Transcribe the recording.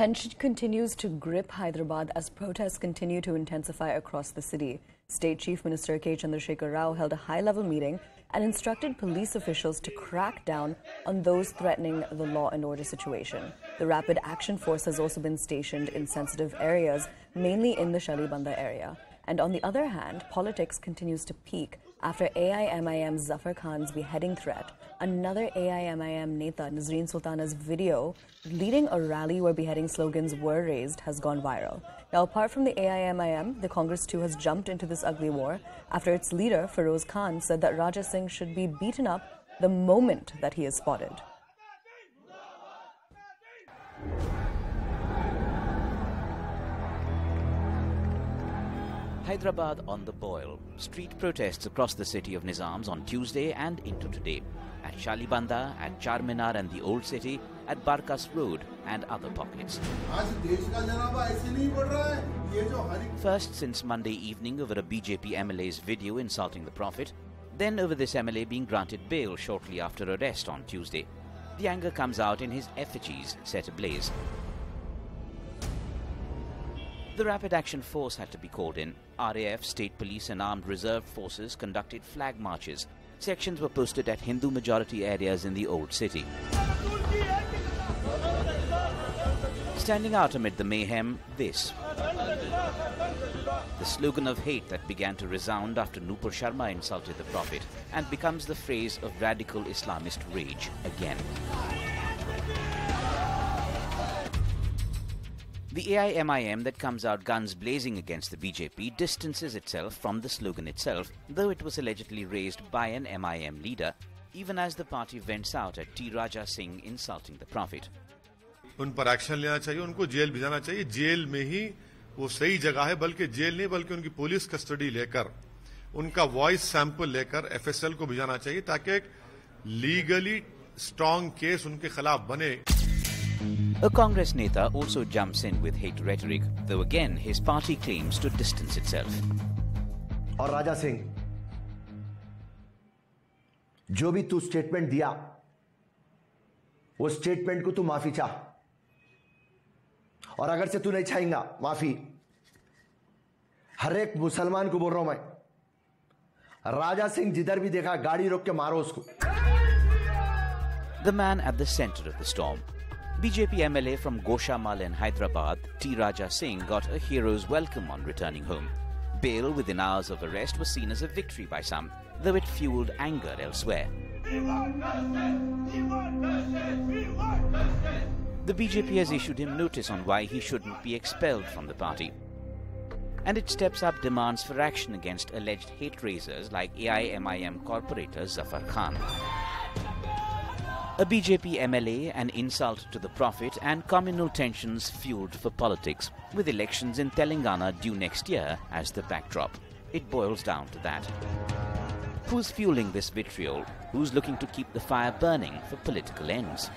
Tension continues to grip Hyderabad as protests continue to intensify across the city. State Chief Minister K. Chandrasekhar Rao held a high level meeting and instructed police officials to crack down on those threatening the law and order situation. The Rapid Action Force has also been stationed in sensitive areas, mainly in the Shalibanda area. And on the other hand, politics continues to peak after AIMIM Zafar Khan's beheading threat. Another AIMIM Neta, Nazreen Sultana's video leading a rally where beheading slogans were raised has gone viral. Now, apart from the AIMIM, the Congress too has jumped into this ugly war after its leader, Feroz Khan, said that Raja Singh should be beaten up the moment that he is spotted. Hyderabad on the boil. Street protests across the city of Nizams on Tuesday and into today. At Shalibanda, at Charminar and the Old City, at Barkas Road and other pockets. First since Monday evening over a BJP MLA's video insulting the Prophet, then over this MLA being granted bail shortly after arrest on Tuesday. The anger comes out in his effigies set ablaze. The Rapid Action Force had to be called in. RAF, State Police and Armed Reserve Forces conducted flag marches. Sections were posted at Hindu majority areas in the Old City. Standing out amid the mayhem, this. The slogan of hate that began to resound after Nupur Sharma insulted the Prophet and becomes the phrase of radical Islamist rage again. The AIMIM that comes out guns blazing against the BJP distances itself from the slogan itself, though it was allegedly raised by an MIM leader, even as the party vents out at T. Raja Singh insulting the Prophet. उन पर action लेना चाहिए उनको jail भिजाना चाहिए jail में ही वो सही जगह है बल्कि जेल नहीं बल्कि उनकी पुलिस कस्टडी लेकर उनका वॉइस सैंपल लेकर एफएसएल को भिजाना चाहिए ताकि एक लीगली स्ट्रांग केस उनके खिलाफ बने A Congress Neta also jumps in with hate rhetoric, though again his party claims to distance itself. और राजा सिंह जो भी तू स्टेटमेंट दिया वो स्टेटमेंट को तू माफी चाह और अगर से तू नहीं चाहेगा माफी हर एक मुसलमान को बोल रहा हूं मैं राजा सिंह जिधर भी देखा गाड़ी रोक के मारो उसको The man at the center of the storm. BJP MLA from Goshamahal in Hyderabad, T. Raja Singh, got a hero's welcome on returning home. Bail within hours of arrest was seen as a victory by some, though it fueled anger elsewhere. The BJP has issued him notice on why he shouldn't be expelled from the party. And it steps up demands for action against alleged hate raisers like AIMIM corporator Zafar Khan. A BJP MLA, an insult to the Prophet, and communal tensions fueled for politics, with elections in Telangana due next year as the backdrop. It boils down to that. Who's fueling this vitriol? Who's looking to keep the fire burning for political ends?